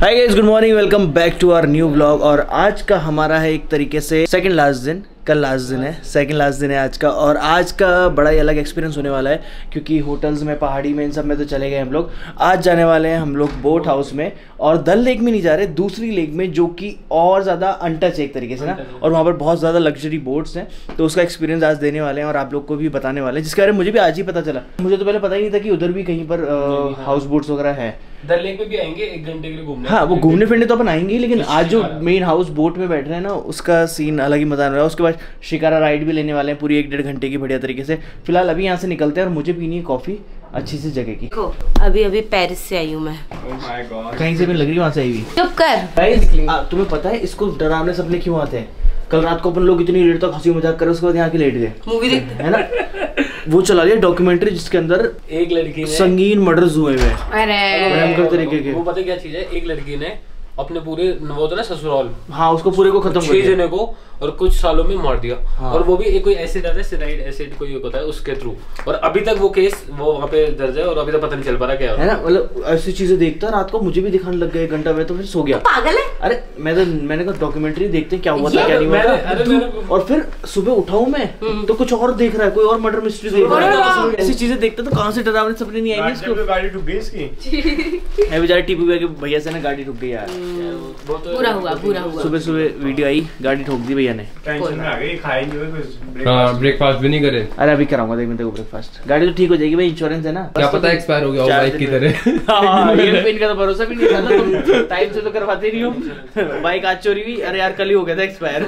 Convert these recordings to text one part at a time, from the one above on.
Hi guys good morning welcome back to our new blog और आज का हमारा है एक तरीके से सेकंड लास्ट दिन, कल लास्ट दिन है सेकंड लास्ट दिन है आज का और आज का बड़ा ही अलग एक्सपीरियंस होने वाला है क्योंकि होटल्स में, पहाड़ी में, इन सब में तो चले गए हम लोग। आज जाने वाले हैं हम लोग बोट हाउस में और दल लेक में नहीं जा रहे दूसरी लेक में जो कि और ज़्यादा अनटच है एक तरीके से ना और वहाँ पर बहुत ज़्यादा लग्जरी बोट्स हैं तो उसका एक्सपीरियंस आज देने वाले हैं और आप लोग को भी बताने वाले हैं जिसके बारे में मुझे भी आज ही पता चला। मुझे तो पहले पता ही नहीं था कि उधर भी कहीं पर हाउस बोट्स वगैरह है। दल लेक में भी आएँगे एक घंटे के लिए घूमने हाँ वो घूमने फिरने तो अपन आएँगे लेकिन आज जो मेन हाउस बोट में बैठ रहे हैं ना उसका सीन अलग ही मज़ा आने वाला है। उसके बाद शिकारा राइड भी लेने वाले हैं पूरी एक डेढ़ घंटे की बढ़िया तरीके से। फ़िलहाल अभी यहाँ से निकलते हैं और मुझे पीनी है कॉफ़ी अच्छी सी जगह की। अभी अभी पेरिस से आई हूँ मैं। कहीं से भी लग रही वहाँ से आई हुई। चुप कर। तुम्हें पता है इसको डरावने सपने क्यों आते हैं? कल रात को अपन लोग इतनी लेट तक हँसी मज़ाक कर उसके बाद यहाँ के लेट गए। मूवी देखते है ना? वो चला गया डॉक्यूमेंट्री जिसके अंदर एक लड़की ने संगीन मर्डर्स हुए हुए। हैं अरे तरीके के। वो पता क्या चीज़ है? एक लड़की ने अपने पूरे वो ना ससुराल। हाँ उसको पूरे को खत्म कर छह जने को और कुछ सालों में मार दिया। हाँ। और वो भी एक कोई एसिड आता है सिराइड एसिड कोई होता है उसके थ्रू और अभी तक वो केस वो वहाँ पे दर्ज है और अभी तक पता नहीं चल पा रहा क्या है। ना? मतलब ऐसी चीज़ें देखता रात को मुझे भी दिखाने लग गया एक घंटा में तो फिर सो गया। पागल है? अरे मैं तो मैंने कहा डॉक्यूमेंट्री देखते हैं क्या हुआ था क्या नहीं हुआ था। और फिर सुबह उठाऊं मैं तो कुछ और देख रहा है कोई और मर्डर मिस्ट्री देख रहा है। ऐसी चीज़ें देखते तो कहाँ से डरावने सपने नहीं आएँगे इसको। गाड़ी डूब गई इसकी। मैं बेचारा टीपी भैया के भैया से ना गाड़ी ठुक गई यार। तो बुरा हुआ बुरा हुआ। सुबह सुबह वीडियो आई गाड़ी ठोक दी भैया ने। टेंशन में आ गई खाएँगे हुए कुछ हाँ ब्रेकफास्ट भी नहीं करे। अरे अभी कराऊँगा देख मिनट को ब्रेकफास्ट गाड़ी तो ठीक हो जाएगी भाई इंश्योरेंस है ना? क्या तो पता एक्सपायर हो गया हो बाइक की तरह। हाँ, इनका तो भरोसा भी नहीं था तुम टाइम से तो करवाते नहीं हो। बाइक आज चोरी हुई अरे यार कल ही हो गया था एक्सपायर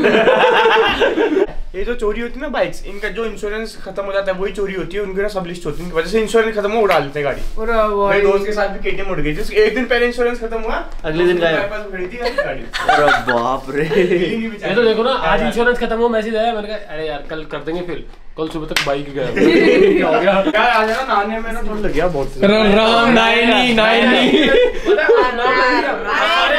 ये जो चोरी होती है ना बाइक्स इनका जो इंश्योरेंस खत्म हो जाता है वही चोरी होती है उनके ना सब लिस्ट होती है उनकी वजह से इंश्योरेंस खत्म हो उड़ा लेते हैं गाड़ी और मेरे दोस्त के साथ भी केटीएम उड़ गई उसके एक दिन पहले इंश्योरेंस खत्म हुआ अगले दिन गायब। पास खड़ी थी गाड़ी अरे बाप रे ये तो देखो ना आज इंश्योरेंस खत्म हुआ मैसेज आया मैंने कहा अरे यार कल कर देंगे फिर कल सुबह तक बाइक गया क्या हो गया यार आज ना नहाने में ना थोड़ा लग गया बहुत राम राम नाइनी नाइनी पता है, नाम नहीं था। सारे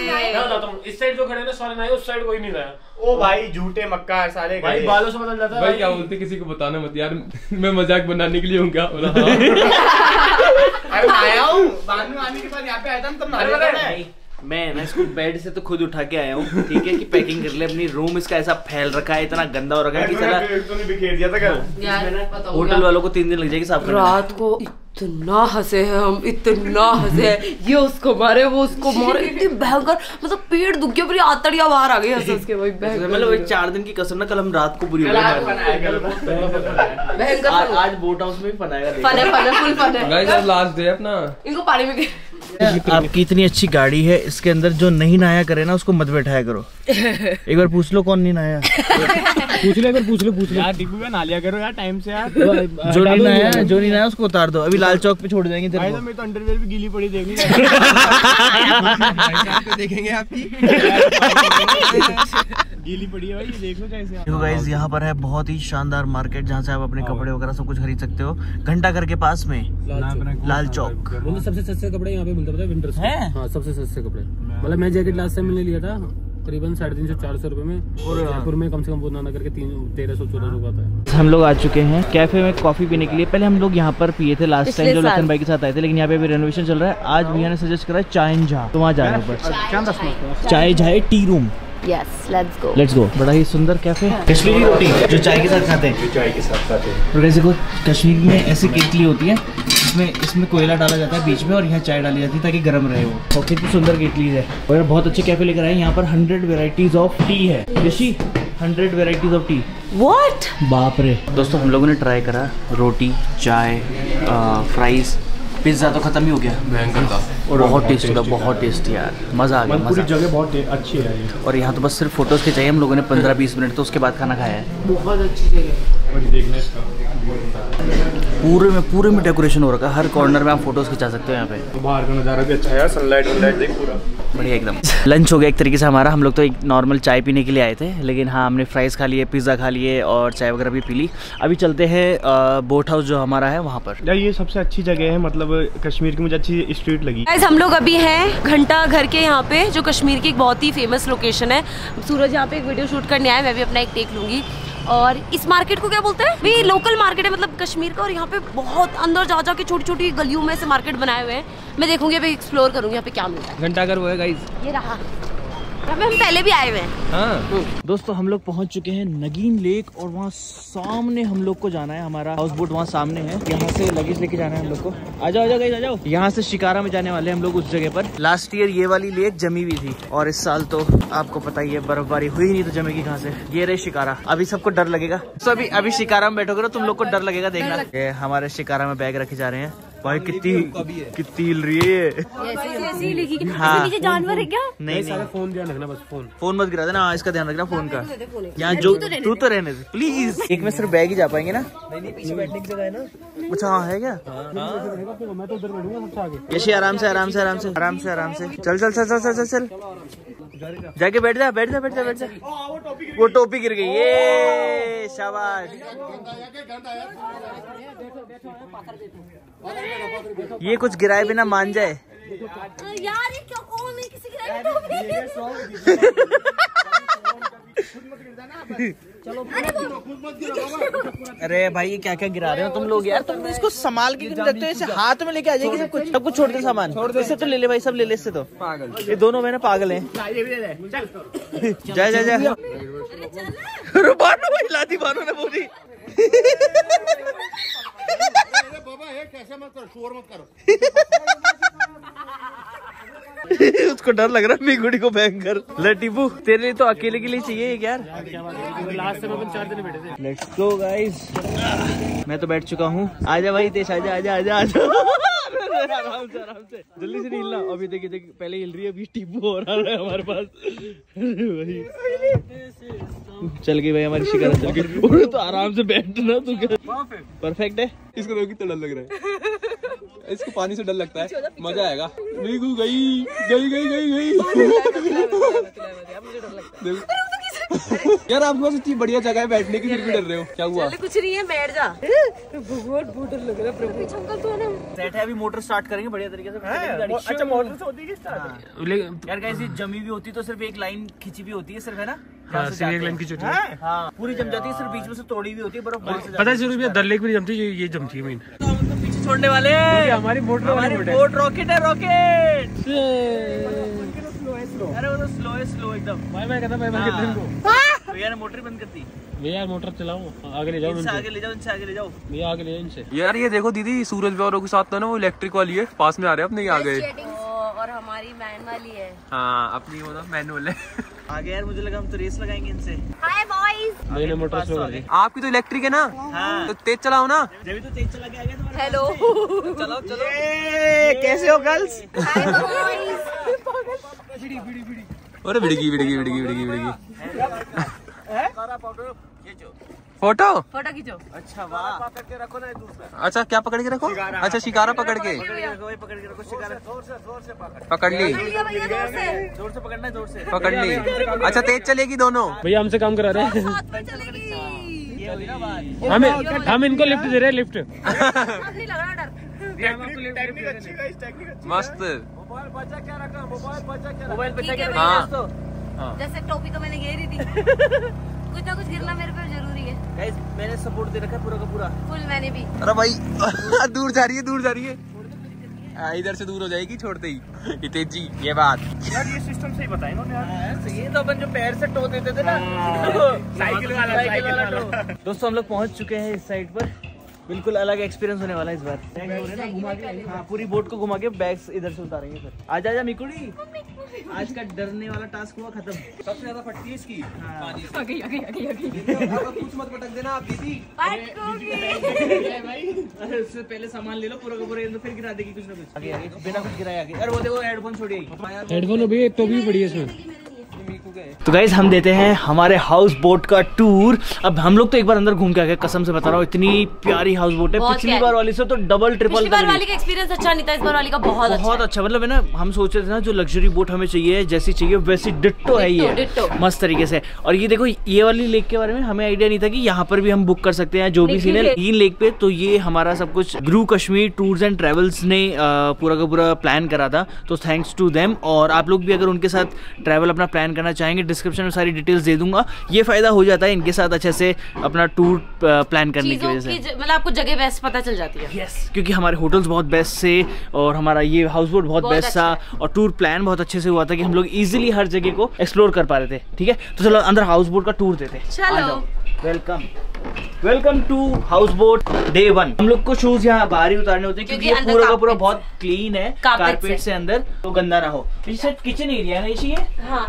नए। मैं बताता हूँ, इस साइड जो खड़े ना सारे नए उस साइड कोई नहीं था। ओ भाई झूठे मक्का सारे भाई बालों से बदल जाता है भाई क्या बोलते किसी को बताना मत यार मैं मज़ाक बनाने के लिए हूँ क्या? बोला, हाँ। अरे आया हूँ। बाद में आने के बाद यहाँ पे आया था ना तब नहा रहा था मैं मैं ना इसको बेड से तो खुद उठा के आया हूँ ठीक है कि पैकिंग कर ले अपनी रूम इसका ऐसा फैल रखा है इतना गंदा हो रखा है कि चला तो नहीं दिया था कल होटल वालों को तीन दिन लग जाएगी साफ़ करने रात को इतना हंसे हैं हम इतना हंसे हैं। ये उसको मारे वो उसको मारे। इतनी भयंकर मतलब पेट दुख गया पूरी आतड़िया बाहर आ गई हंस हंस के भाई मतलब वही चार दिन की कसर ना कल हम रात को पूरी हो भयंकर आज बोट हाउस में भी बनाएगा फन है फन है फुल। फन गाइस है आज लास्ट डे अपना। इनको पानी में आपकी इतनी अच्छी गाड़ी है इसके अंदर जो नहीं नहाया करे ना उसको मत बैठाया करो। एक बार पूछ लो कौन नहीं नहाया पूछ ले अगर पूछ ले पूछ ले। यार टिप्पू का ना लिया करो यार टाइम से यार। जो नहीं नहाया जो नहीं नहाया उसको उतार दो। अभी लाल चौक पे छोड़ देंगे तेरे भाई को। तो मेरी तो अंडरवेयर भी गीली पड़ी देखनी। देखेंगे आपकी गीली पड़ी है भाई ये देख लो कैसे देखो गाइस यहाँ पर है बहुत ही शानदार मार्केट जहाँ से आप अपने कपड़े वगैरह सब कुछ खरीद सकते हो। घंटा घर के पास में लाल चौक। बोलो सबसे सस्ते कपड़े यहाँ पे मिलते पता है विंटर्स हैं? हाँ सबसे सस्ते कपड़े। मतलब मैं जैकेट लास्ट टाइम मैंने लिया था। करीबन साढ़े तीन सौ चार सौ रुपए में और जयपुर में कम से कम वो ना करके तीन तेरह सौ चौदह सौ का था हम लोग आ चुके हैं कैफ़े में कॉफ़ी पीने के लिए। पहले हम लोग यहाँ पर पिए थे लास्ट टाइम जो लखन भाई के साथ आए थे लेकिन यहाँ पे अभी रेनोवेशन चल रहा है। आज भैया ने सजेस्ट करा है चाय झा तो वहाँ जा रहे हैं चाय झाए tea room. Yes let's go let's go बड़ा ही सुंदर कैफ़े कश्मीरी रोटी जो चाय के साथ खाते हैं। जो चाय के साथ साथ है। और जैसे को कश्मीर में ऐसी केतली होती है इसमें इसमें कोयला डाला जाता है बीच में और यहाँ चाय डाली जाती है ताकि गर्म रहे वो। और कितनी सुंदर केतली है। और यार बहुत अच्छे कैफ़े लेकर आए यहाँ पर हंड्रेड वेराइटीज ऑफ़ टी है। ऋषि hundred varieties of tea what बाप रे। दोस्तों हम लोगों ने ट्राई करा रोटी चाय फ्राइज पिज़्ज़ा तो खत्म ही हो गया। भयंकर था और बहुत टेस्टी था बहुत टेस्टी यार। मज़ा आ गया पूरी मज़ा। जगह बहुत अच्छी है और यहाँ तो बस सिर्फ़ फ़ोटोज़ के चाहिए हम लोगों ने पंद्रह बीस मिनट तो उसके बाद खाना खाया है। बहुत अच्छी जगह और देखना इसका। पूरे में पूरे में डेकोरेशन हो रखा है। हर कॉर्नर में आप फ़ोटोज़ खिंचा सकते हो यहाँ पे। बाहर का नज़ारा भी अच्छा है यार सनलाइट वनलाइट देख पूरा। बढ़िया एकदम। लंच हो गया एक तरीके से हमारा। हम लोग तो एक नॉर्मल चाय पीने के लिए आए थे लेकिन हाँ हमने फ्राइज़ खा लिए पिज़्ज़ा खा लिए और चाय वगैरह भी पी ली। अभी चलते हैं बोट हाउस जो हमारा है वहाँ पर। यार ये सबसे अच्छी जगह है मतलब कश्मीर की मुझे अच्छी स्ट्रीट लगी। गाइस हम लोग अभी हैं घंटा घर के यहाँ पे जो कश्मीर की एक बहुत ही फ़ेमस लोकेशन है। सूरज यहाँ पे एक वीडियो शूट करने आया मैं भी अपना एक टेक लूँगी। और इस मार्केट को क्या बोलते हैं? भाई लोकल मार्केट है मतलब कश्मीर का और यहाँ पे बहुत अंदर जा जा के छोटी छोटी गलियों में से मार्केट बनाए हुए हैं। मैं देखूँगी अभी एक्सप्लोर करूँगी यहाँ पे क्या मिलता है। घंटा घर वो है ये रहा। यहाँ पे हम पहले भी आए हुए हैं। हाँ। दोस्तों हम लोग पहुँच चुके हैं नगीन लेक और वहाँ सामने हम लोग को जाना है हमारा हाउस बोट वहाँ सामने है। यहाँ से लगेज लेके जाना है हम लोग को। आ जाओ आ जाओ आ जाओ। यहाँ से शिकारा में जाने वाले हैं हम लोग उस जगह पर। लास्ट ईयर ये वाली लेक जमी हुई थी और इस साल तो आपको पता ही है बर्फबारी हुई नहीं तो जमेगी कहाँ से। ये रहे शिकारा। अभी सबको डर लगेगा। तो अभी अभी शिकारा में बैठोगे ना तुम लोग को डर लगेगा देखना। हमारे शिकारा में बैग रखे जा रहे हैं। भाई कितनी कितनी हिल रही है ऐसी ऐसी लिखी हाँ। जानवर है क्या नहीं नहीं फ़ोन ध्यान रखना बस फ़ोन फ़ोन मत गिरा देना हाँ, इसका ध्यान रखना फ़ोन का यहाँ जो तू तो रहने दे प्लीज़ एक में सिर्फ़ बैग ही जा पाएँगे ना नहीं नहीं पीछे बैठने की जगह है ना अच्छा हाँ है क्या मैं तो उधर बैठूँगा सबसे आगे यशी आराम से आराम से आराम से आराम से आराम से चल चल चल चल चल चल चल जाके बैठ जा बैठ जा बैठ जा बैठ जा वो टोपी गिर गई ये शाबाश ये कुछ गिराए बिना मान जाए। यार ये क्या कौन? है किसी गिराए की अरे भाई ये क्या क्या गिरा रहे हो तुम लोग यार? तुम इसको संभाल के क्यों रखते हो ऐसे हाथ में लेके आ जाएगी सब कुछ सब कुछ छोड़ दे सामान। इससे तो ले ले भाई सब ले ले इससे तो। ये दोनों मैंने पागल हैं। जा जा जा। अरे बानो भाई लादी बानो ने बोली। बाबा है कैसे मत करो शोर मत करो। उसको डर लग रहा है मिगुड़ी को भयंकर ले टीपू तेरे लिए तो अकेले के लिए चाहिए यार। लास्ट टाइम अपन चार दिन बैठे थे। लेट्स गो गाइस मैं तो बैठ चुका हूँ। आजा भाई तेज आजा आजा आजा आजा। आराम से आराम से। जल्दी से नहीं हिलना। अभी देखिए देखिए पहले हिल रही है अभी टीपू हो रहा है हमारे पास। भाई चल गई भाई हमारी शिकारा चल गई। तो आराम से बैठना तू क्या? परफेक्ट है? इसको देखो कितना डर लग रहा है। इसको पानी से डर लगता है। मज़ा आएगा। मीगू गई गई गई गई गई। देखो। यार आपके पास इतनी बढ़िया जगह है बैठने की फिर भी डर रहे हो। क्या हुआ? कुछ नहीं है बैठ जा। बहुत बहुत डर लग रहा है प्रभु। अंकल तो ना। सेट है अभी मोटर स्टार्ट करेंगे बढ़िया तरीके से। अच्छा मोटर से होती है स्टार्ट यार कैसी जमी भी होती तो सिर्फ़ एक लाइन खिंची भी होती है सिर्फ़ है ना? हाँ हैं। की है। हाँ। पूरी जम जाती है सिर्फ़ बीच में से तोड़ी भी होती है बर्फ़ पता है में दल लेक भी जमती ये ये जमती है मेन तो पीछे छोड़ने वाले हैं। हमारी मोटर हमारी बोट रॉकेट है रॉकेट अरे वो तो स्लो है स्लो एकदम। भाई मैं कहता मैं मैं हाँ। को तो मोटर बंद करती भैया मोटर चलाओ आगे ले जाओ इनसे आगे ले जाओ इनसे आगे ले जाओ। भैया आगे ले जाओ इनसे। यार ये देखो दीदी सूरज व्यवहारों के साथ तो ना वो इलेक्ट्रिक वाली है पास में आ रहे हैं अपने आ गए और हमारी मैन वाली है। हाँ अपनी वो ना मैनुअल है। आगे यार मुझे लगा हम तो रेस लगाएँगे इनसे। हाय बॉयज़ मोटर तो आ दी गए। आपकी तो इलेक्ट्रिक है ना? हाँ। तो तेज चलाओ ना। जब तो तेज चला के आ गया तुम्हारे हेलो चलो चलो। कैसे हो गर्ल्स हाय बॉयज़ अरे बिड़गी बिड़गी बिड़गी बिड़गी बिड़गी फ़ोटो? फ़ोटो खींचो। अच्छा वाह। पकड़ के रखो ना दूसरा। अच्छा क्या पकड़ के रखो? अच्छा शिकारा पकड़ के। पकड़ के रखो भाई, पकड़ के रखो शिकार। ज़ोर से ज़ोर से पकड़। पकड़ ली। ज़ोर से। पकड़ना ज़ोर से। पकड़ ली। अच्छा तेज चलेगी दोनों? भैया हमसे काम करा रहे हैं। साथ में चलेगी। ये हुई ना बात। हमें हम इनको लिफ्ट दे रहे हैं लिफ्ट। नहीं लग रहा डर टेक्निक अच्छी गाइस टेक्निक अच्छी मस्त। मोबाइल बचा क्या रखा? मोबाइल बचा क्या मोबाइल ठीक है हाँ। जैसे टोपी तो मैंने घेरी थी कुछ ना कुछ गिरना मेरे पे है गाइस मैंने सपोर्ट दे रखा है पूरा का पूरा। फुल मैंने भी। अरे भाई दूर जा रही है दूर जा रही है। हाँ, इधर से दूर हो जाएगी छोड़ते ही। ये तेज़ी ये बात। यार ये सिस्टम सही बताया इन्होंने यार। ये तो अपन जो पैर से टो देते थे ना साइकिल वाला साइकिल वाला दोस्तों हम लोग पहुँच चुके हैं इस साइड पर। बिल्कुल अलग एक्सपीरियंस होने वाला है इस बार। घुमा के हाँ पूरी बोट को घुमा के बैग्स इधर से उतारेंगे फिर। आजा आजा मिकुड़ी। आज का डरने वाला टास्क हुआ खत्म। सबसे ज़्यादा फटती है इसकी। आगे आगे आगे आगे। कुछ मत पटक देना आप दीदी। अरे उससे पहले सामान ले लो पूरा का पूरा तो फिर गिरा देगी कुछ ना कुछ। आगे आगे बिना कुछ गिराया आगे। अरे वो देखो हेडफोन छोड़िए हेडफोन भी तो भी पड़ी है इसमें। तो गाइज़ हम देते हैं हमारे हाउस बोट का टूर अब हम लोग तो एक बार अंदर घूम के आ गए कसम से बता रहा हूँ इतनी प्यारी हाउस बोट है। पिछली बार वाली से तो डबल ट्रिपल पिछली बार वाली का एक्सपीरियंस अच्छा नहीं था इस बार वाली का बहुत अच्छा। बहुत अच्छा मतलब है ना हम सोच रहे थे ना जो लग्जरी बोट हमें चाहिए जैसी चाहिए वैसी डिट्टो है ये। मस्त तरीके से। और ये देखो ये वाली लेक के बारे में हमें आइडिया नहीं था कि यहाँ पर भी हम बुक कर सकते हैं जो भी सीन है। तीन लेक पे। तो ये हमारा सब कुछ Guru Kashmir tours and travels ने पूरा का पूरा प्लान करा था। तो थैंक्स टू देम और आप लोग भी अगर उनके साथ ट्रैवल अपना प्लान करना चाहेंगे डिस्क्रिप्शन में सारी डिटेल्स दे दूँगा। ये फ़ायदा हो जाता है इनके साथ अच्छे से अपना टूर प्लान करने की वजह से। मतलब आपको जगह बेस्ट पता चल जाती है। यस क्योंकि हमारे होटल्स बहुत बेस्ट से और हमारा ये हाउस बोट बहुत, बहुत बेस्ट अच्छा था और टूर प्लान बहुत अच्छे से हुआ था कि हम लोग इजिली हर जगह को एक्सप्लोर कर पा रहे थे ठीक है? तो चलो अंदर हाउस बोट का टूर देते हैं। चलो। Welcome welcome to house boat day one हम लोग को शूज़ यहाँ बाहर ही उतारने होते हैं क्योंकि क्योंकि ये पूरा का पूरा बहुत क्लीन है Carpet कारपेट से। से अंदर तो गंदा ना हो। ये शायद किचन एरिया है ना ये हाँ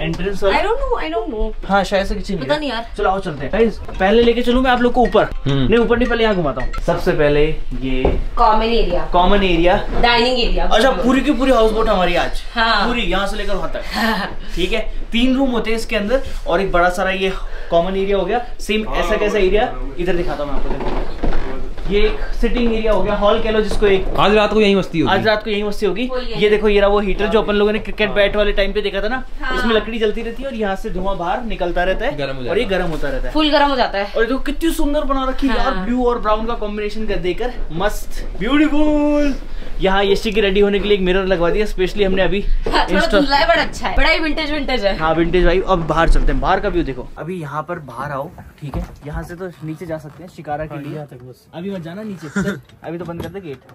entrance I don't know I don't know हाँ शायद से किचन पता नहीं यार। चलो आओ चलते हैं। पहले लेके चलूँ मैं आप लोग को ऊपर। नहीं ऊपर नहीं पहले यहाँ घुमाता हूँ। सबसे पहले ये common area common area dining area अच्छा पूरी की पूरी हाउस बोट हमारी आज। हाँ। पूरी यहाँ से लेकर वहाँ तक। ठीक है? तीन रूम होते हैं इसके अंदर और एक बड़ा सारा ये कॉमन एरिया हो गया। सेम ऐसा कैसा एरिया इधर दिखाता हूँ मैं आपको देखो। ये एक सिटिंग एरिया हो गया हॉल कह लो जिसको एक आज रात को यही मस्ती होगी। आज रात को यही मस्ती होगी। ये देखो ये रहा वो हीटर जो अपन लोगों ने क्रिकेट बैट वाले टाइम पे देखा था ना? हाँ। इसमें लकड़ी जलती रहती है और यहाँ से धुआँ बाहर निकलता रहता है जाता और ये गर्म होता रहता है। फुल गर्म हो जाता है। और देखो कितनी सुंदर बना रखी है यार हाँ। ब्लू और ब्राउन का कॉम्बिनेशन कर देकर। मस्त। ब्यूटीफुल यहाँ यशी की रेडी होने के लिए एक मिरर लगवा दिया स्पेशली हमने अभी हाँ, है बड़ा अच्छा है। बड़ा ही विंटेज विंटेज है। हाँ विंटेज वाइब अब बाहर चलते हैं। बाहर का व्यू देखो। अभी यहाँ पर बाहर आओ ठीक है? यहाँ से तो नीचे जा सकते हैं शिकारा के लिए। अभी मत जाना नीचे। अभी तो बंद कर दे गेट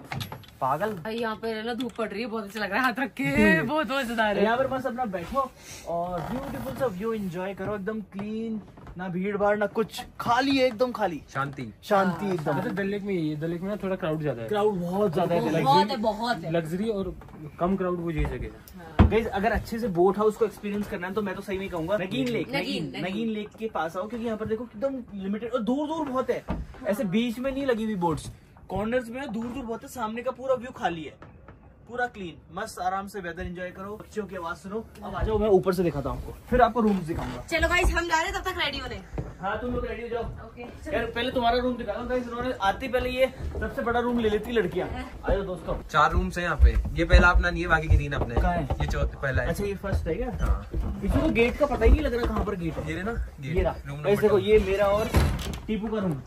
पागल। भाई यहाँ पे ना धूप पड़ रही है बहुत अच्छा लग रहा है हाथ रख के। बहुत मज़ेदार है। यहाँ पर बस अपना बैठो और ब्यूटीफुल सा व्यू एंजॉय करो एकदम क्लीन ना भीड़ भाड़ ना कुछ। खाली है एकदम खाली। शांति। शांति एकदम। अच्छा दल लेक में है लेक में ना थोड़ा क्राउड ज़्यादा है। क्राउड बहुत ज़्यादा है बहुत है बहुत है। लग्जरी और कम क्राउड वो जगह है। अगर अच्छे से बोट हाउस को एक्सपीरियंस करना है तो मैं तो सही में कहूँगा। नगीन लेक नगीन, नगीन नगीन। नगीन। लेक के पास आओ क्योंकि यहाँ पर देखो एकदम लिमिटेड और दूर दूर बहुत है। ऐसे बीच में नहीं लगी हुई बोट्स कॉर्नर्स में दूर दूर बहुत है सामने का पूरा व्यू खाली है। पूरा क्लीन मस्त आराम से वेदर एंजॉय करो बच्चों की आवाज़ सुनो। अब आ जाओ मैं ऊपर से दिखाता हूँ। आपको फिर आपको रूम दिखाऊँगा। चलो गाइस हम जा रहे हैं तब तक रेडी होने। हाँ तुम लोग रेडी हो जाओ। ओके यार पहले तुम्हारा रूम दिखा दो इन्होंने आते पहले ये सबसे बड़ा रूम ले लेती लड़कियाँ। आ जाओ दोस्तों। चार रूम्स हैं यहाँ पे। ये पहला अपना नहीं है बाकी की तीन अपने। है? ये चौथा पहला है। अच्छा ये फ़र्स्ट है क्या? हाँ। इसमें तो गेट का पता ही नहीं लग रहा कहाँ पर गेट है। ये ना ये रूम देखो ये मेरा और टीपू का रूम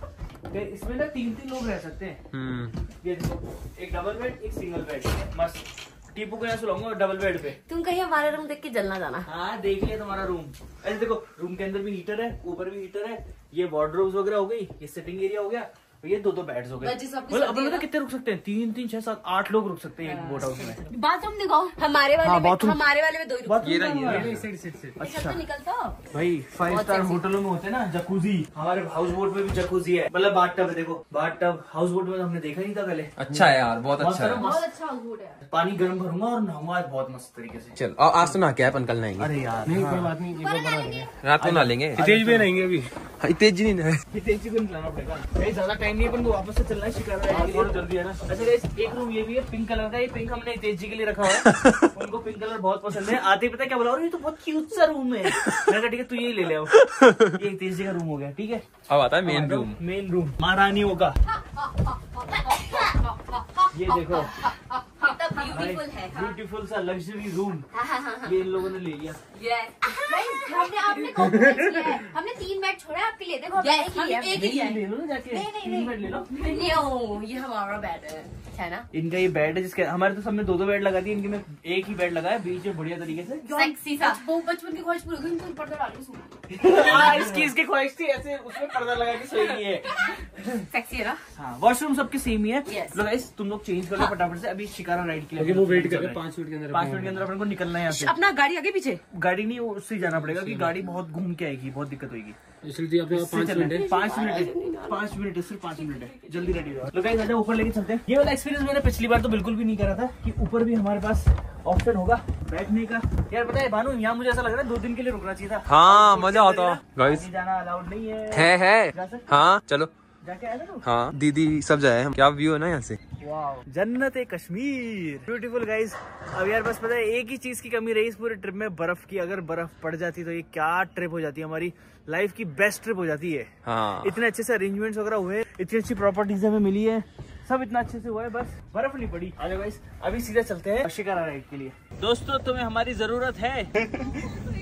इसमें ना तीन तीन लोग रह सकते हैं। हम्म। ये देखो एक डबल बेड एक सिंगल बेड मस्त। टीपू को यहाँ सुलाऊँगा डबल बेड पे। तुम कहीं हमारा रूम देख के जलना जाना। हाँ देख लिया तुम्हारा रूम ऐसे देखो रूम के अंदर भी हीटर है ऊपर भी हीटर है। ये वार्डरोब्स वगैरह हो गई ये सिटिंग एरिया हो गया। ये दो दो बेड्स हो गए। मतलब अपन पता कितने रुक सकते हैं? तीन तीन छह सात आठ लोग रुक सकते हैं एक बोट हाउस में। बाथरूम दिखाओ। हमारे वाले हाँ, में हमारे वाले में दो ही ये रहा ये रहा सिट सिट सिट अच्छा तो निकलता। भाई फाइव स्टार होटलों में होते हैं ना जकूजी हमारे हाउस बोट में भी जकूजी है। मतलब बाथ टब है देखो। बाथ टब हाउस बोट में तो हमने देखा नहीं था पहले। अच्छा है यार बहुत अच्छा है। बहुत अच्छा हाउस है पानी गर्म भरूँगा और नहाऊँगा आज बहुत मस्त तरीके से। चल और आज तो ना क्या अपन कल नहाएँगे। अरे यार नहीं कोई बात नहीं रात को नहा लेंगे। तेज भी रहेंगे अभी। हाँ, तेज नहीं है ये तेज़ी को निकलाना पड़ेगा। ज़्यादा टाइम नहीं है अपन को वापस से चलना है शिकार है जल्दी है ना। अच्छा एक रूम ये भी है पिंक कलर का ये पिंक हमने तेज जी के लिए रखा हुआ है। उनको पिंक कलर बहुत पसंद है। आते पता क्या बोला? ये तो बहुत क्यूट सा रूम है। मैंने कहा ठीक है तू यही ले ले ये तेज जी का रूम हो गया ठीक है? अब आता है मेन रूम मेन रूम महारानियों का। ये देखो। ब्यूटीफुल है ब्यूटीफुल सा लग्जरी रूम ये इन लोगों ने ले लिया हमने आपने है। हमने तीन मैच छोड़ा आपके लिए देखो एक ही ही है। ले लो जाके नहीं, नहीं, तीन बेड ले लो ये हमारा बेड है है ना इनका ये बेड है जिसके हमारे तो सब में दो दो बेड लगा दिए इनके में एक ही बेड लगा है बीच में बढ़िया तरीके से। सेक्सी सा वो बचपन की ख्वाहिश पूरी हो गई इनको पर्दा डाल हाँ, इसकी इसकी ख्वाहिश थी ऐसे उसमें पर्दा लगा के सोई है। सेक्सी है ना? हाँ वॉशरूम सबके सेम ही है। Yes. लो तुम लोग चेंज कर लो फटाफट से अभी शिकारा राइड के लिए वो वेट कर रहे रहा पाँच मिनट के अंदर पाँच मिनट के अंदर अपन को निकलना है यहाँ अपना गाड़ी आगे पीछे? गाड़ी नहीं उससे जाना पड़ेगा क्योंकि गाड़ी बहुत घूम के आएगी बहुत दिक्कत होगी इसलिए पाँच मिनट पाँच मिनट पाँच मिनट है सिर्फ़ पाँच मिनट है। जल्दी रेडी हो। लो ऊपर लेके चलते हैं। ये वाला एक्सपीरियंस मैंने पिछली बार तो बिल्कुल भी नहीं करा था कि ऊपर भी हमारे पास ऑप्शन होगा बैठने का। यार पता है भानु यहाँ मुझे ऐसा लग रहा है दो दिन के लिए रुकना चाहिए था। हाँ मज़ा आता गाइस जाना अलाउड नहीं है। है है। हाँ चलो। हाँ दीदी सब जाए हम क्या व्यू है ना यहाँ से? जन्नत ए कश्मीर। ब्यूटीफुल गाइस अब यार बस पता है एक ही चीज़ की कमी रही इस पूरे ट्रिप में बर्फ़ की। अगर बर्फ़ पड़ जाती तो ये क्या ट्रिप हो जाती है हमारी लाइफ की बेस्ट ट्रिप हो जाती है। हाँ। इतने अच्छे से अरेंजमेंट्स वगैरह हुए इतनी अच्छी प्रॉपर्टीज़ हमें मिली है। सब इतना अच्छे से हुआ है बस बर्फ़ नहीं पड़ी। आ जाओ अभी सीधा चलते हैं शिकारा राइड के लिए। दोस्तों तुम्हें हमारी ज़रूरत है।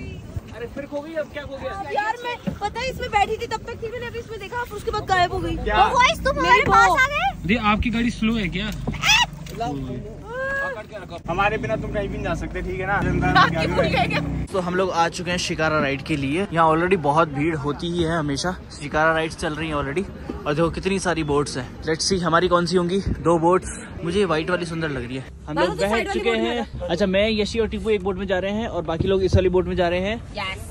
अरे फिर खो गई अब क्या खो गया? यार मैं पता है इसमें बैठी थी तब तक थी मैंने अभी इसमें देखा फिर उसके बाद गायब हो गई? तो वॉइस तुम हमारे पास आ गए? आपकी गाड़ी स्लो है क्या? हमारे बिना तुम कहीं भी नहीं जा सकते ठीक है ना? तो हम लोग आ चुके हैं शिकारा राइड के लिए। यहाँ ऑलरेडी बहुत भीड़ होती ही है हमेशा। शिकारा राइड्स चल रही हैं ऑलरेडी और देखो कितनी सारी बोट्स हैं। लेट्स सी हमारी कौन सी होंगी? दो बोट्स मुझे व्हाइट वाली सुंदर लग रही है। हम लोग बैठ चुके हैं। अच्छा मैं यशी और टीपू एक बोट में जा रहे हैं और बाकी लोग इस वाली बोट में जा रहे हैं।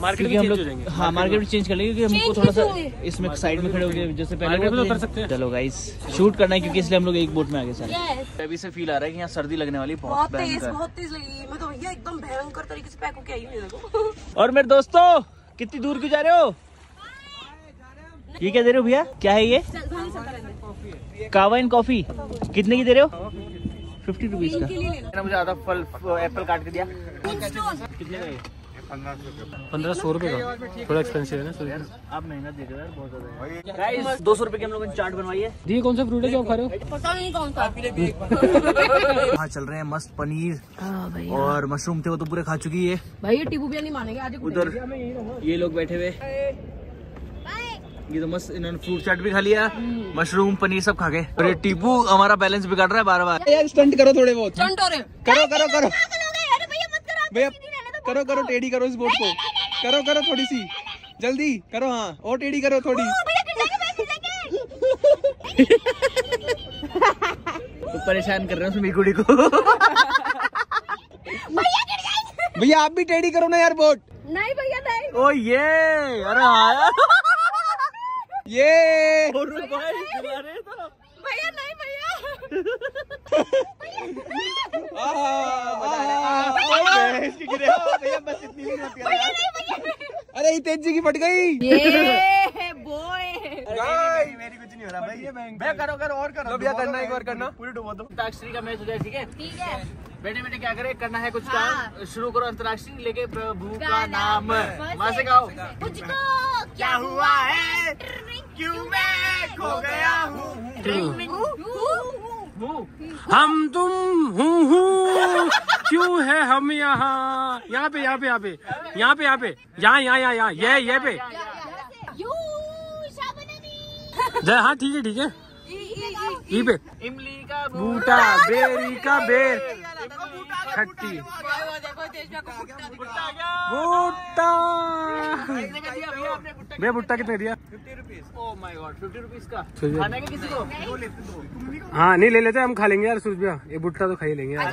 मार्केट हम लोग हाँ मार्केट में चेंज कर लेंगे क्योंकि हमको थोड़ा सा इसमें साइड में खड़े हो गए जैसे पहले तो थे। उतर सकते चलो गाइस शूट करना है क्योंकि इसलिए हम लोग एक बोट में आगे सारे अभी से फील आ रहा है कि यहाँ सर्दी लगने वाली बहुत बहुत तेज बहुत तेज लगी। मैं तो भैया एकदम भयंकर तरीके से पैक होके आई हूँ देखो। और मेरे दोस्तों कितनी दूर क्यों जा रहे हो? ये क्या दे रहे हो भैया? क्या है ये? कावा इन कॉफ़ी। कितने की दे रहे हो? फिफ्टी रुपीज़ का मुझे आधा फल एप्पल काट के दिया। कितने का पंद्रह सौ रुपए का। थोड़ा एक्सपेंसिव है ना सौ रुपये। आप महँगा दे रहे हो यार बहुत ज़्यादा दो सौ रुपए की हम लोगों ने चाट बनवाई है। ये कौन सा फ्रूट है जो आप खा रहे हो? पता नहीं कौन सा। वहाँ चल रहे हैं मस्त पनीर। और मशरूम थे वो तो पूरे खा चुकी है। भाई ये टीपू भी नहीं मानेंगे आज उधर। ये लोग बैठे हुए। ये तो मस्त इन्होंने फ्रूट चाट भी खा लिया। मशरूम पनीर सब खा गए। और ये टीपू हमारा बैलेंस बिगाड़ रहा है बार बार यार स्टंट करो थोड़े बहुत। चंटोरे करो करो करो। भैया करो करो टेढ़ी करो इस बोट को करो करो थोड़ी सी जल्दी करो हाँ और टेढ़ी करो थोड़ी तो परेशान कर रहे हो उसमें कुड़ी को भैया आप भी टेढ़ी करो ना यार बोट नहीं भैया नहीं ओ ये अरे हाँ ये भैया नहीं भैया अरे तेज़ी की फट गई। ये बॉय मेरी कुछ नहीं हो रहा भाई। भैया करो करो और करो। भैया करना एक बार करना। पूरी डुबो दो। अंतराक्षरी का मैच हो जाए ठीक है? ठीक है। बेटे बेटे क्या करे? करना है कुछ हाँ। काम शुरू करो अंतराक्षरी लेके प्रभु का नाम। वहाँ से गाओ। मुझको क्या हुआ है? क्यों मैं खो गया हूँ। हम तुम हूँ हूँ। क्यों है हम यहाँ? यहाँ पे यहाँ पे यहाँ पे यहाँ पे यहाँ पे। यहाँ यहाँ यहाँ यहाँ ये ये पे। जय हाँ ठीक है ठीक है। ई पे। इमली का बूटा बेरी का बेर। खट्टी। भुट्टा। भैया भुट्टा कितने दिया? Oh my god fifty rupees का। ठीक। खाना क्या किसी को? हाँ नहीं ले लेते हम खा लेंगे यार सूर्य भैया। ये भुट्टा तो खा ही लेंगे यार।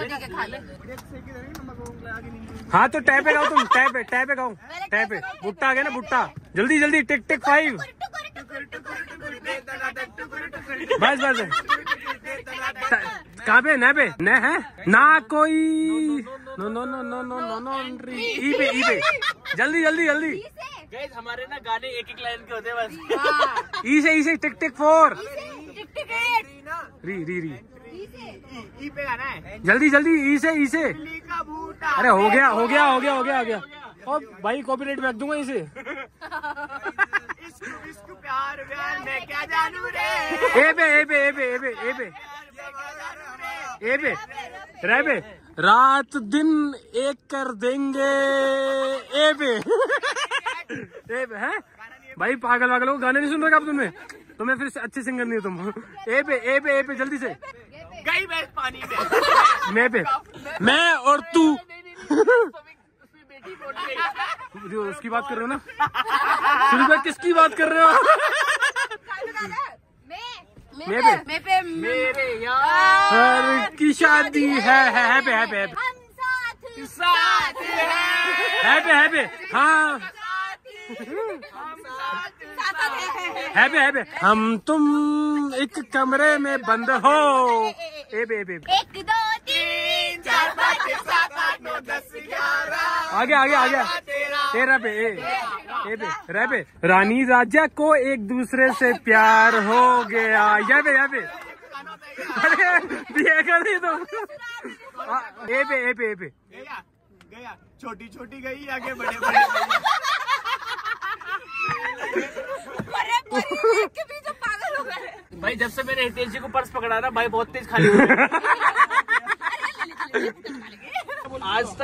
हाँ तो टैप पे गाओ तुम टैप पे टैप पे गाओ। टैप पे। भुट्टा आ गया ना भुट्टा जल्दी जल्दी टिक टिक फाइव। बस बस। कहाँ पे न पे न है? ना कोई। No no no no no no no ई पे ई पे। जल्दी जल्दी जल्दी। गाइस हमारे ना गाने एक एक लाइन के होते हैं बस। ई से ई से टिक टिक फोर। टिक टिक एट। री री री। ई पे गाना है। जल्दी जल्दी ई से ई से। अरे हो गया हो गया हो गया हो गया हो गया। और भाई कॉपीराइट बैक दूँगा इसे। इसको प्यार व्यार मैं क्या जानू रे? ए ए ए ए ए ए रात दिन एक कर देंगे। ए पे ए पे है? भाई पागल पागल हो गाने नहीं सुन रहे क्या अब तुम्हें तुम्हें फिर से अच्छे सिंगर नहीं हो तुम। ए पे ए पे ए पे जल्दी से। गई भैंस पानी में। मैं पे मैं और तू उसकी बात कर रहे हो ना? में किसकी बात कर रहे हो? मैं मैं पे मैं पे मेरे यार की शादी है है है पे है पे है पे। हम साथ साथ है। है। पे है पे हाँ। है। पे है पे। हम तुम एक कमरे में बंद हो। ए बे बे एक दो तीन चार पाँच सात आठ नौ दस आगे आगे। आगे तेरा पे ए ए पे रे पे। रानी राजा को एक दूसरे से प्यार हो गया। ये पे ये पे। अरे ये कर रही तुम। ए पे ए पे ए पे। गया गया छोटी छोटी गई आगे बड़े बड़े हो भाई जब से मैंने हितेश जी को पर्स पकड़ा ना भाई बहुत तेज खाली हो गया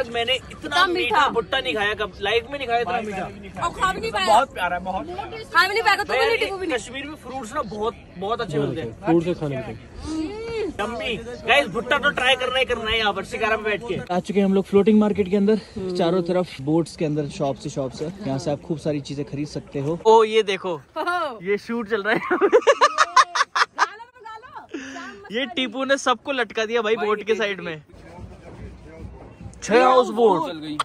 आज तक मैंने इतना मीठा। भुट्टा नहीं खाया कब लाइफ में नहीं खाया इतना मीठा। और खा भी नहीं पाया। बहुत प्यारा है बहुत। खा भी नहीं पाएगा तो भी कश्मीर में फ्रूट्स ना बहुत बहुत अच्छे मिलते हैं। से खाने गाइस भुट्टा तो ट्राई करना ही करना है यहाँ पर शिकारा में बैठ के। आ चुके हैं हम लोग फ्लोटिंग मार्केट के अंदर चारों तरफ़ बोट्स के अंदर शॉप से शॉप है। यहाँ से आप खूब सारी चीज़ें खरीद सकते हो। ओ ये देखो ये शूट चल रहा है। ये टीपू ने सबको लटका दिया भाई बोट के साइड में। छह हाउस बोट चल गई।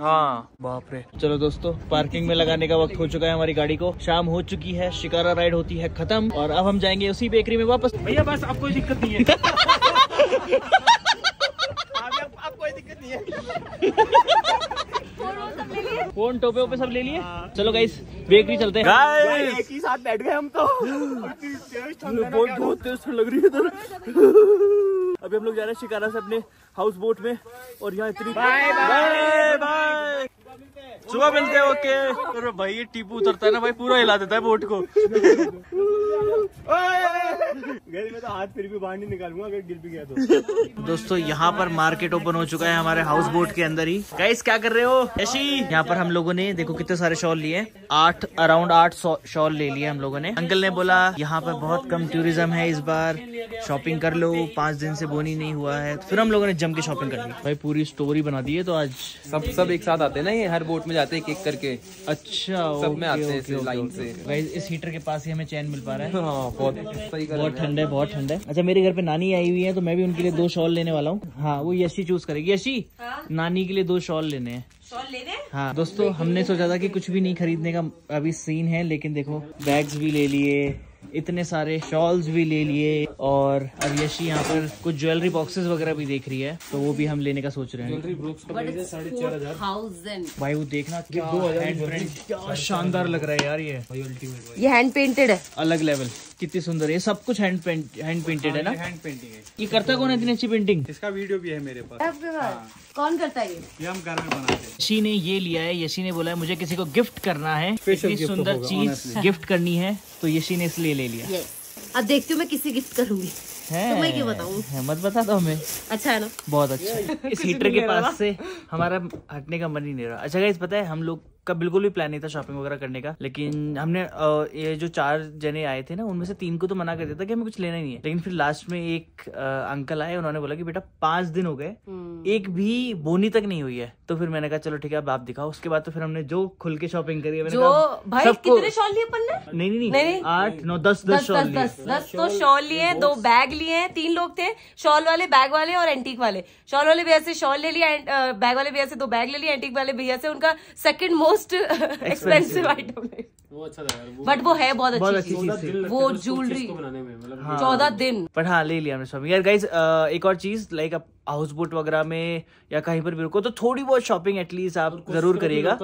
हाँ बाप रे। चलो दोस्तों पार्किंग में लगाने का वक्त हो चुका है हमारी गाड़ी को। शाम हो चुकी है शिकारा राइड होती है खत्म और अब हम जाएँगे उसी बेकरी में वापस। भैया बस अब कोई दिक्कत नहीं है। फ़ोन टोपे ओपे सब ले लिए? चलो गाइस बेकरी चलते हैं। गाइस एक ही साथ बैठ गए हम तो। बहुत बहुत तेज ठंड लग रही है इधर। अभी हम लोग जा रहे हैं शिकारा से अपने हाउस बोट में और यहाँ इतनी बाय बाय सुबह मिलते हैं ओके अरे भाई ये टीपू उतरता है ना भाई पूरा हिला देता है बोट को। गली में तो हाथ फिर भी बाहर नहीं निकालूँगा अगर गिर भी गया तो। दोस्तों यहाँ पर मार्केट ओपन हो चुका है हमारे हाउस बोट के अंदर ही। गाइस क्या कर रहे हो? ऐसी यहाँ पर हम लोगों ने देखो कितने सारे शॉल लिए। आठ अराउंड आठ सौ शॉल ले लिए हम लोगों ने। अंकल ने बोला यहाँ पर बहुत कम टूरिज़्म है इस बार। शॉपिंग कर लो पाँच दिन से बोनी नहीं हुआ है। फिर हम लोगों ने जम के शॉपिंग कर ली। भाई पूरी स्टोरी बना दी है तो आज सब सब एक साथ आते हैं ना ये हर बोट में जाते हैं एक करके। अच्छा सब में आते हैं लाइन से। गाइस इस हीटर के पास ही हमें चैन मिल पा रहा है। हाँ बहुत सही बहुत ठंड है बहुत ठंड है। अच्छा मेरे घर पे नानी आई हुई है तो मैं भी उनके लिए दो शॉल लेने वाला हूँ। हाँ वो यशी चूज़ करेगी। यशी नानी के लिए दो शॉल लेने हैं। शॉल हाँ? दोस्तों हमने सोचा था कि कुछ भी नहीं खरीदने का अभी सीन है लेकिन देखो बैग्स भी ले लिए। इतने सारे शॉल्स भी ले लिए और अब यशी यहाँ पर कुछ ज्वेलरी बॉक्सेस वगैरह भी देख रही है तो वो भी हम लेने का सोच रहे हैं। भाई वो देखना क्या हैंड प्रिंट क्या शानदार लग रहा है यार ये। ये हैंड पेंटेड है। अलग लेवल कितनी सुंदर है। सब कुछ हैंड पेंट हैंड पेंटेड है ना? हैंड पेंटिंग है। ये करता कौन है इतनी अच्छी पेंटिंग इसका वीडियो भी है मेरे पास। आपके पास? कौन करता है ये? ये हम घर में बनाते हैं। यशी ने ये लिया है यशी ने बोला है मुझे किसी को गिफ्ट करना है। इतनी सुंदर चीज़ गिफ्ट करनी है तो यशी ने इसलिए ले लिया। अब देखती हूँ मैं किसी गिफ्ट करूँगी। है तो मैं क्यों बताऊँ? मत बता दो हमें। अच्छा है ना? बहुत अच्छा। इस हीटर के पास से हमारा हटने का मन ही नहीं रहा। अच्छा गाइस पता है हम लोग का बिल्कुल भी प्लान नहीं था शॉपिंग वगैरह करने का। लेकिन हमने ये जो चार जने आए थे ना उनमें से तीन को तो मना कर दिया था कि हमें कुछ लेना ही नहीं है। लेकिन फिर लास्ट में एक अंकल आए उन्होंने बोला कि बेटा पाँच दिन हो गए एक भी बोनी तक नहीं हुई है। तो फिर मैंने कहा चलो ठीक है अब आप दिखाओ। उसके बाद तो फिर हमने जो खुल के शॉपिंग करी है मैंने कहा, भाई कितने शॉल लिए अपन ने? नहीं नहीं नहीं। आठ नौ दस दस शॉल दस दस तो शॉल लिए दो बैग लिए हैं तीन लोग थे शॉल वाले बैग वाले और एंटीक वाले। शॉल वाले भैया से शॉल ले लिया बैग वाले भैया से दो बैग ले लिया एंटीक वाले भैया से उनका second most most expensive, expensive item है बट वो है बहुत अच्छी अच्छी चीज़। चीज़ वो ज्वेलरी चौदह दिन। बट हाँ ले लिया हमने शॉपिंग यार गाइज़ एक और चीज़ लाइक आप हाउस बोट वगैरह में या कहीं पर भी रुको तो थोड़ी बहुत शॉपिंग एटलीस्ट आप ज़रूर करिएगा।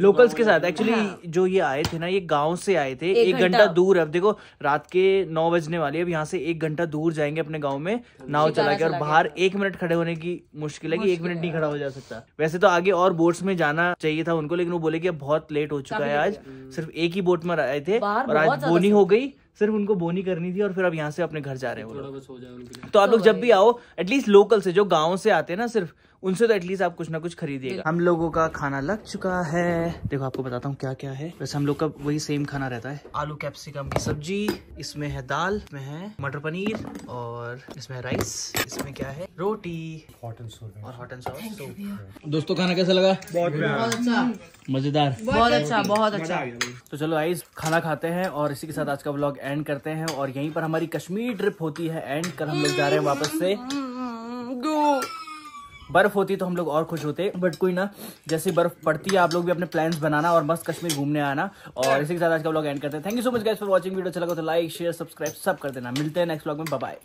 लोकल्स के साथ एक्चुअली जो ये आए थे ना ये गाँव से आए थे एक एक घंटा। घंटा। दूर। अब देखो रात के नौ बजने वाली अब यहाँ से एक घंटा दूर जाएँगे अपने गाँव में नाव चला के और बाहर एक मिनट खड़े होने की मुश्किल है की एक मिनट नहीं खड़ा हो। जा सकता। वैसे तो आगे और बोट्स में जाना चाहिए था उनको लेकिन वो बोले कि अब बहुत लेट हो चुका है आज। सिर्फ़ एक ही बोट में आए थे और आज बोनी हो गई सिर्फ़ उनको बोनी करनी थी और फिर अब यहाँ से अपने घर जा रहे हैं तो आप लोग जब भी आओ एटलीस्ट लोकल से जो गाँव से आते हैं ना सिर्फ़ उनसे तो एटलीस्ट आप कुछ ना कुछ खरीदिएगा। हम लोगों का खाना लग चुका है। देखो आपको बताता हूँ क्या क्या है। वैसे हम लोग का वही सेम खाना रहता है। आलू कैप्सिकम की सब्ज़ी इसमें है दाल इसमें है मटर पनीर और इसमें है राइस इसमें क्या है? रोटी। हॉट एंड और हॉट एंड सॉस दोस्तों खाना कैसा लगा? बहुत अच्छा। मज़ेदार। बहुत अच्छा बहुत अच्छा। तो चलो आइस खाना खाते हैं और इसी के साथ आज का ब्लॉग एंड करते हैं और यहीं पर हमारी कश्मीर ट्रिप होती है। एंड कल हम लोग जा रहे हैं वापस से। बर्फ़ होती तो हम लोग और खुश होते, बट कोई ना, जैसे बर्फ़ पड़ती है, आप लोग भी अपने प्लान्स बनाना और मस्त कश्मीर घूमने आना। और इसी के साथ आज का ब्लॉग एंड करते हैं। Thank you so much guys for watching video अच्छा लगा तो लाइक शेयर सब्सक्राइब सब कर देना। मिलते हैं नेक्स्ट ब्लॉग में। बाय